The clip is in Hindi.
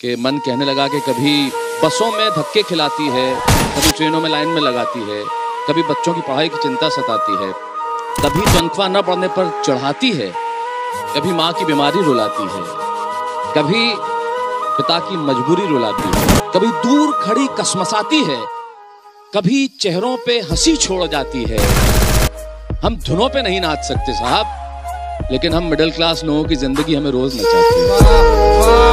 कि मन कहने लगा कि कभी बसों में धक्के खिलाती है, कभी ट्रेनों में लाइन में लगाती है, कभी बच्चों की पढ़ाई की चिंता सताती है, कभी तनख्वाह न पड़ने पर चढ़ाती है, कभी माँ की बीमारी रुलाती है, कभी पिता की मजबूरी रुलाती है, कभी दूर खड़ी कसमसाती है, कभी चेहरों पे हँसी छोड़ जाती है। हम धुनों पे नहीं नाच सकते साहब, लेकिन हम मिडिल क्लास लोगों की ज़िंदगी हमें रोज नचाती है।